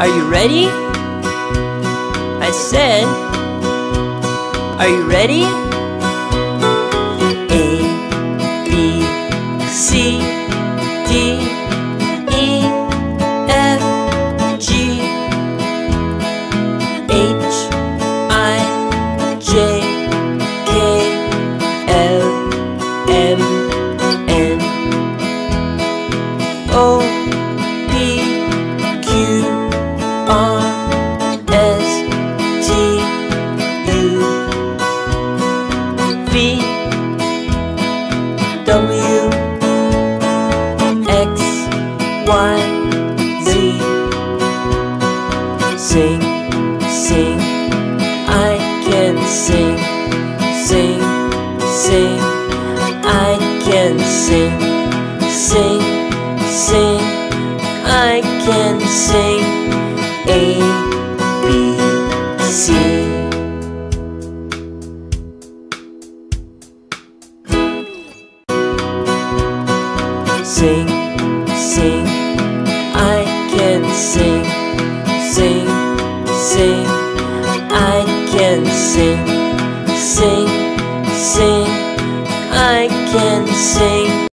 Are you ready? I said, Are you ready? A, B, C, D, E, F, G, H, I, J, K, L, M, N, O, Y, Z. Sing, sing, I can sing, sing, sing, I can sing, sing, sing, I can sing. A, B, C. Sing, sing, sing, sing, I can sing, sing, sing, I can sing.